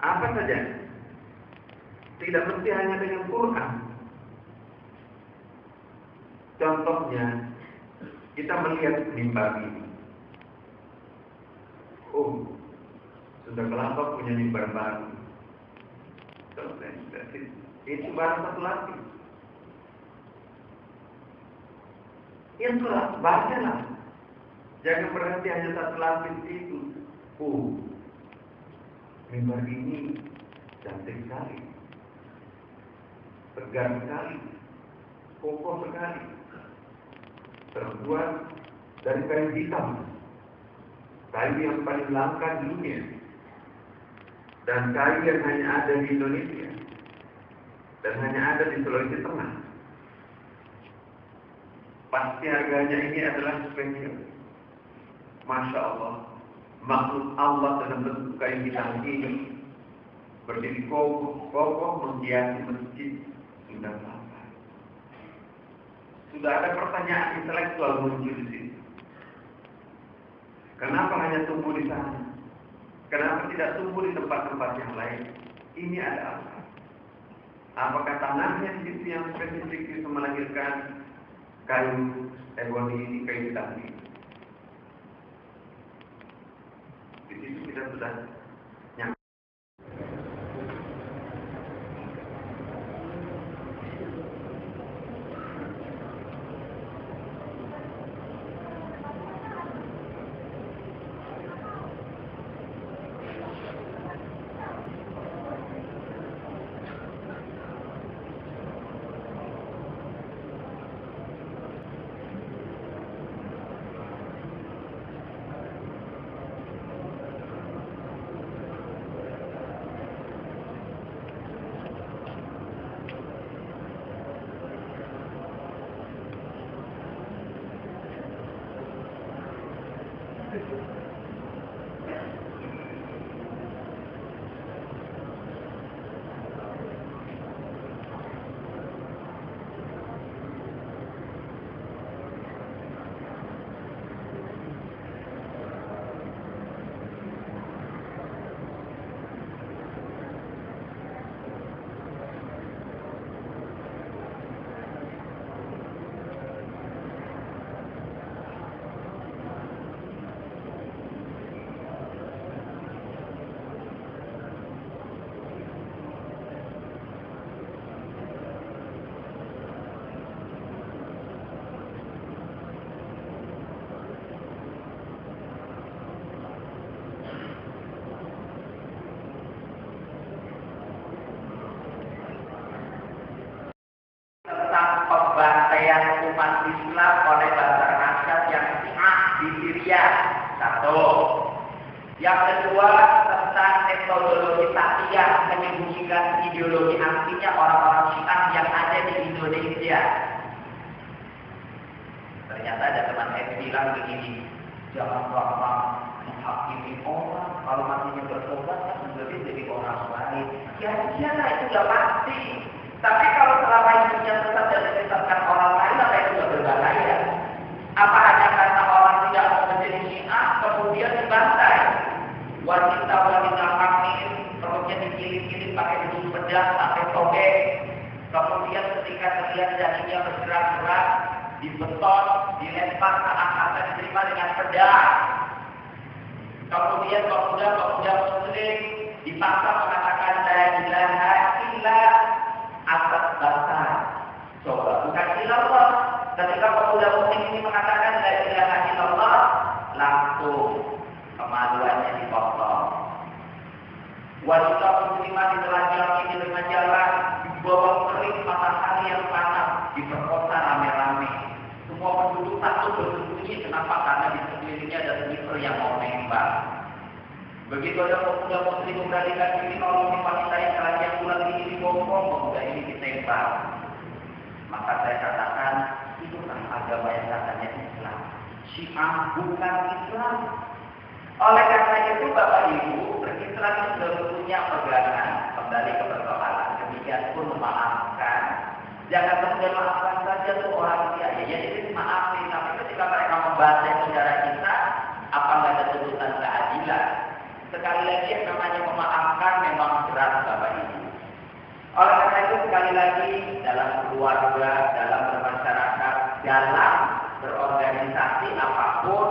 Apa saja. Tidak mesti hanya dengan Quran. Contohnya, kita melihat mimbar ini. Oh, sudah kelapa punya mimbar baru. Itu baru satu lapis. Ya sudah, bacalah. Jangan berhenti hanya satu lapis itu. Oh, mimbar ini cantik sekali. Tegar sekali. Kokoh sekali. Terbuat dari kayu hitam. Kayu yang paling langka di dunia. Dan kayu yang hanya ada di Indonesia. Dan hanya ada di Sulawesi Tengah. Pasti harganya ini adalah spesial. Masya Allah. Makhluk Allah dalam bentuk kayu hitam ini berdiri kokoh, kokoh menghiasi masjid sudah sampai. Sudah ada pertanyaan intelektual muncul di sini. Kenapa hanya tumbuh di sana? Kenapa tidak tumbuh di tempat-tempat yang lain? Ini ada apa? Apakah tanahnya di situ yang spesifik bisa melahirkan kayu eboni ini, kayu hitam? Di situ kita sudah Islam oleh Basar Asad yang Syiah di Syria. Satu. Yang kedua tentang metodologi takiyah menyembunyikan ideologi aslinya orang-orang Syiah yang ada di Indonesia. Ternyata ada teman saya bilang begini, jangan gampang menghakimi orang kalau matinya bertobat kan berarti jadi orang baik. Ya iyalah itu sudah pasti. Tapi kalau selama hidupnya tetap dan menyesatkan orang lain, apa itu tidak berbahaya? Apa hanya karena orang tidak mau menjadi syiah, kemudian dibantai? Wanita-wanita hamil, perutnya dikilit-kilit pakai bulu pedas, pakai togek. Kemudian ketika terlihat bergerak-gerak, dibeton, dilempar ke angkasa, diterima dengan pedang. Kemudian pemuda-pemuda muslim dipaksa mengatakan la ilaha illa atas dasar. Coba bukan ilallah. Ketika pemuda muslim ini mengatakan la ilaha illallah, langsung kemaluannya dipotong. Wanita muslimah di bersembunyi. Kenapa? Karena di sekelilingnya ada sniper yang mau nembak. Begitu ada pemuda muslim memberanikan diri nolongin wanita yang telanjang bulan ini dibopong, pemuda ini ditembak. Maka saya katakan, itu kan agama yang katanya Islam. Syiah bukan Islam. Oleh karena itu Bapak Ibu, itu sudah punya pegangan kembali ke persoalan. Demikian pun memaafkan. Jangan kemudian maafkan membaca negara kita, apa nggak ada tuntutan keadilan? Sekali lagi yang namanya memaafkan memang berat Bapak Ibu. Oleh karena itu sekali lagi dalam keluarga, dalam bermasyarakat, dalam berorganisasi apa pun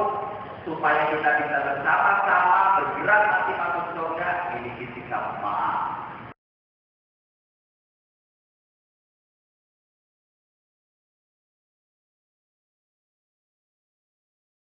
supaya kita bisa bersama-sama bergerak nanti masuk surga miliki sikap maaf